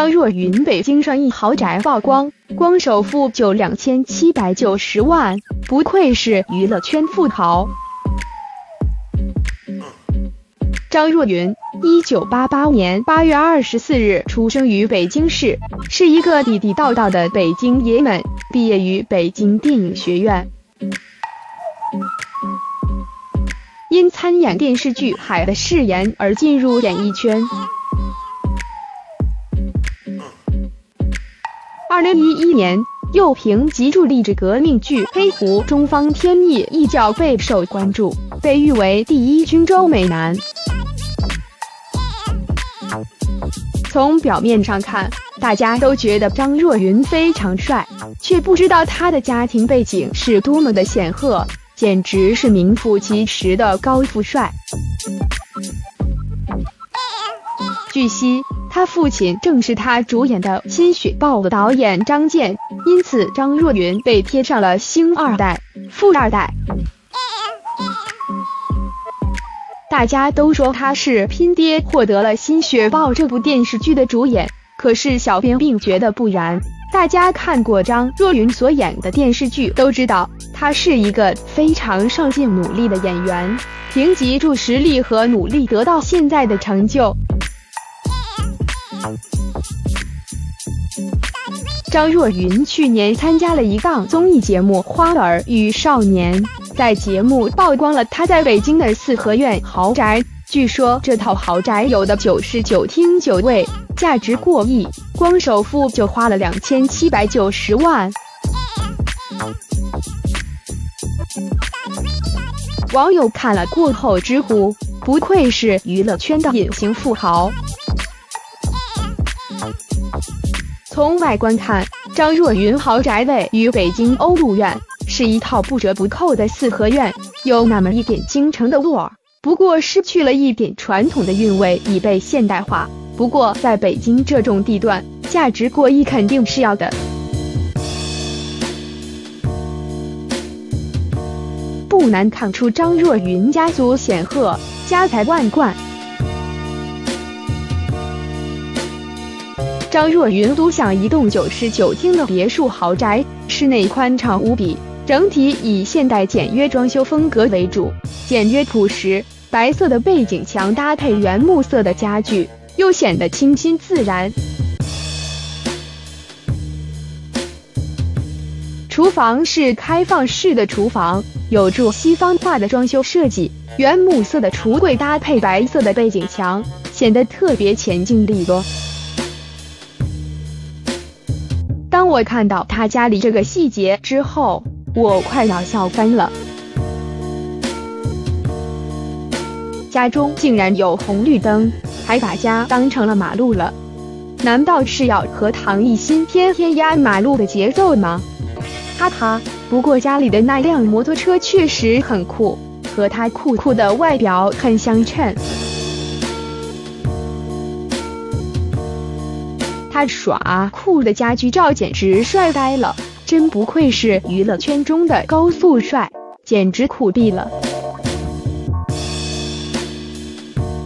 张若昀北京上亿豪宅曝光，光首付就两千七百九十万，不愧是娱乐圈富豪。张若昀，一九八八年八月二十四日出生于北京市，是一个地地道道的北京爷们，毕业于北京电影学院。因参演电视剧《海的誓言》而进入演艺圈。二零一一年，又凭藉助励志革命剧《黑狐》中方天翼一角备受关注，被誉为第一军州美男。从表面上看，大家都觉得张若昀非常帅，却不知道他的家庭背景是多么的显赫。简直是名副其实的高富帅。据悉，他父亲正是他主演的《新雪豹》的导演张健，因此张若昀被贴上了星二代、富二代。大家都说他是拼爹获得了《新雪豹》这部电视剧的主演，可是小编并觉得不然。大家看过张若昀所演的电视剧，都知道。他是一个非常上进、努力的演员，凭借住实力和努力得到现在的成就。张若昀去年参加了一档综艺节目《花儿与少年》，在节目曝光了他在北京的四合院豪宅，据说这套豪宅有的九室九厅九卫，价值过亿，光首付就花了两千七百九十万。网友看了过后直呼，不愧是娱乐圈的隐形富豪。从外观看，张若昀豪宅位于北京欧陆苑，是一套不折不扣的四合院，有那么一点京城的味儿，不过失去了一点传统的韵味，已被现代化。不过在北京这种地段，价值过亿肯定是要的。不难看出张若昀家族显赫，家财万贯。张若昀独享一栋九室九厅的别墅豪宅，室内宽敞无比，整体以现代简约装修风格为主，简约朴实。白色的背景墙搭配原木色的家具，又显得清新自然。厨房是开放式的厨房。有助西方化的装修设计，原木色的橱柜搭配白色的背景墙，显得特别前进利落。我看到他家里这个细节之后，我快要笑翻了。家中竟然有红绿灯，还把家当成了马路了，难道是要和唐艺昕天天压马路的节奏吗？哈哈。不过家里的那辆摩托车确实很酷，和他酷酷的外表很相称。他耍酷的家居照简直帅呆了，真不愧是娱乐圈中的高富帅，简直酷毙了！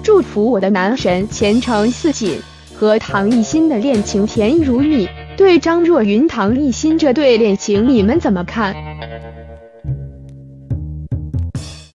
祝福我的男神前程似锦，和唐艺昕的恋情甜如蜜。对张若昀、唐艺昕这对恋情，你们怎么看？